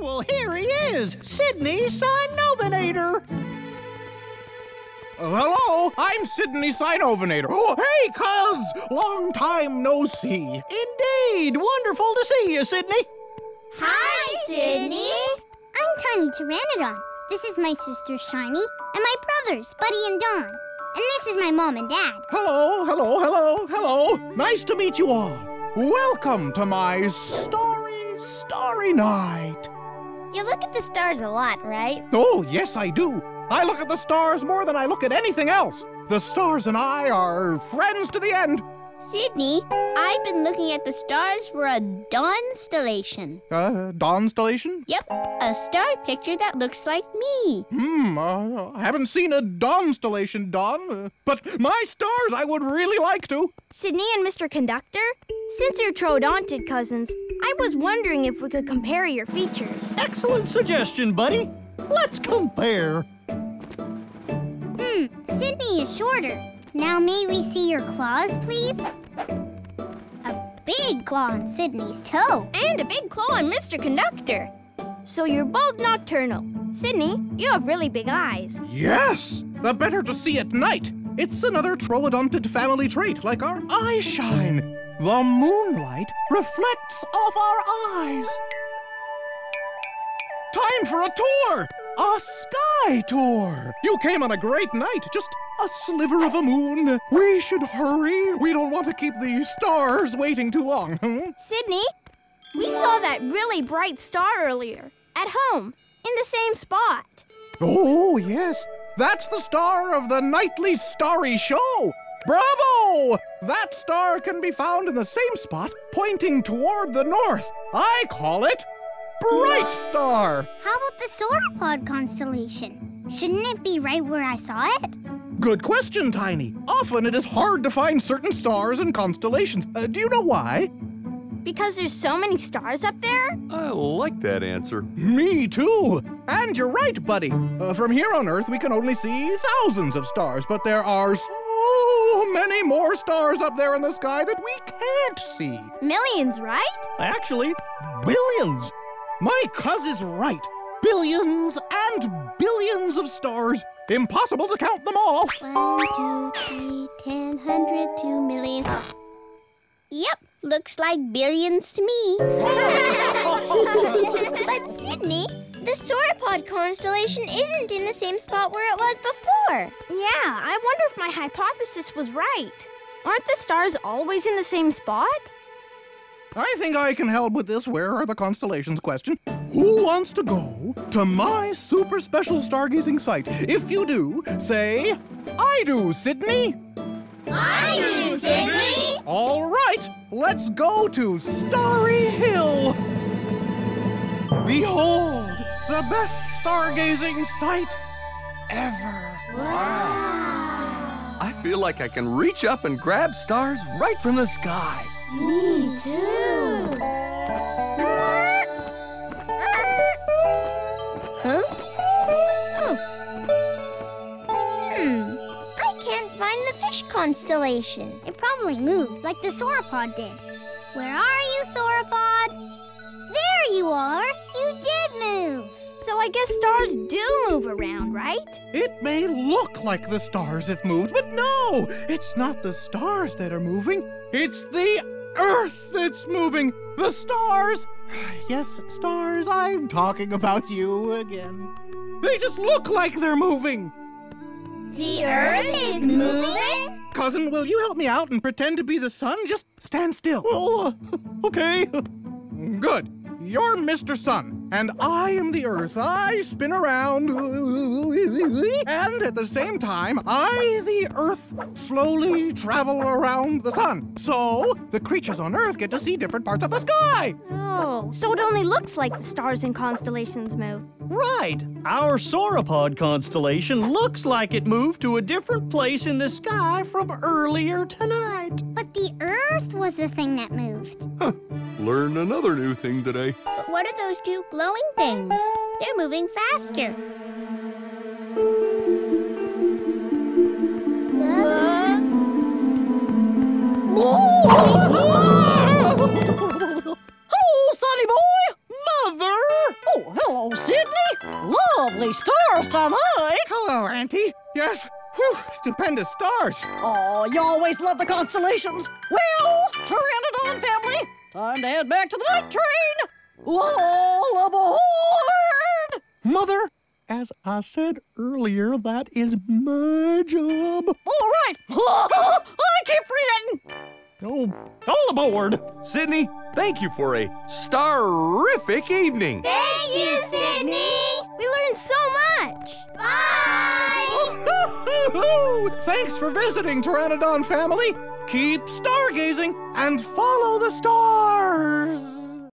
Well, here he is, Sidney Sinovenator. Uh, hello, I'm Sidney Sinovenator. Oh, hey, cuz! Long time no see. Indeed, wonderful to see you, Sidney. Hi, Sidney. I'm Tiny Pteranodon. This is my sister Shiny, and my brothers Buddy and Don. And this is my mom and dad. Hello, hello, hello, hello. Nice to meet you all. Welcome to my starry, starry night. You look at the stars a lot, right? Oh, yes, I do. I look at the stars more than I look at anything else. The stars and I are friends to the end. Sidney, I've been looking at the stars for a dawnstellation. Uh, Dawnstellation? Yep, a star picture that looks like me. Hmm, uh, I haven't seen a Dawnstellation, Dawn. Uh, but my stars, I would really like to. Sidney and Mr. Conductor, since you're troodontid cousins, I was wondering if we could compare your features. Excellent suggestion, buddy. Let's compare. Hmm, Sidney is shorter. Now may we see your claws, please? A big claw on Sidney's toe. And a big claw on Mr. Conductor. So you're both nocturnal. Sidney, you have really big eyes. Yes, the better to see at night. It's another troodontid family trait, like our eye shine. The moonlight reflects off our eyes. Time for a tour! A sky tour! You came on a great night, just a sliver of a moon. We should hurry. We don't want to keep the stars waiting too long. Hmm? Sidney, we saw that really bright star earlier at home in the same spot. Oh, yes. That's the star of the nightly starry show. Bravo! That star can be found in the same spot, pointing toward the north. I call it Bright Star. How about the sauropod constellation? Shouldn't it be right where I saw it? Good question, Tiny. Often it is hard to find certain stars and constellations. Uh, do you know why? Because there's so many stars up there? I like that answer. Me too. And you're right, buddy. Uh, from here on Earth, we can only see thousands of stars, but there are so many more stars up there in the sky that we can't see. Millions, right? Actually, billions. My cuz is right. Billions and billions of stars. Impossible to count them all. One, two, three, ten, hundred, two million. Yep, looks like billions to me. but Sidney, the sauropod constellation isn't in the same spot where it was before. Yeah, I wonder if my hypothesis was right. Aren't the stars always in the same spot? I think I can help with this where are the constellations question. Who wants to go to my super special stargazing site? If you do, say, I do, Sidney. I do, Sidney. All right, let's go to Starry Hill. Behold, the best stargazing site ever. I feel like I can reach up and grab stars right from the sky. Me too. Huh? Oh. Hmm. I can't find the fish constellation. It probably moved like the sauropod did. Where are you, sauropod? There you are. I guess stars do move around, right? It may look like the stars have moved, but no, it's not the stars that are moving. It's the Earth that's moving. The stars. Yes, stars, I'm talking about you again. They just look like they're moving. The Earth is moving? Cousin, will you help me out and pretend to be the sun? Just stand still. Oh, uh, okay. Good. You're Mr. Sun, and I am the Earth. I spin around. And at the same time, I, the Earth, slowly travel around the sun. So the creatures on Earth get to see different parts of the sky. Oh, so it only looks like the stars and constellations move. Right. Our sauropod constellation looks like it moved to a different place in the sky from earlier tonight. But the Earth was the thing that moved. Huh. Learn another new thing today. But what are those two glowing things? They're moving faster. oh, Sonny boy! Mother! Oh, Oh, hello, Sidney. Lovely stars tonight. Hello, Auntie. Yes, whew, stupendous stars. Oh, you always love the constellations. Well, Pteranodon family, time to head back to the night train. All aboard! Mother, as I said earlier, that is my job. All right. I keep forgetting. Oh, all aboard. Sidney, thank you for a starific evening. Thank you, Sidney. We learned so much. Bye. Oh, thanks for visiting, Pteranodon family. Keep stargazing and follow the stars.